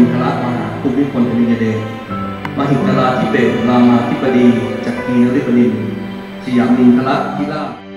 ินทรมหาภูมิพลอดุลยเดชมหิตราธิเบศรามาธิบดีจักรีนริบดินสยามินทรธิราช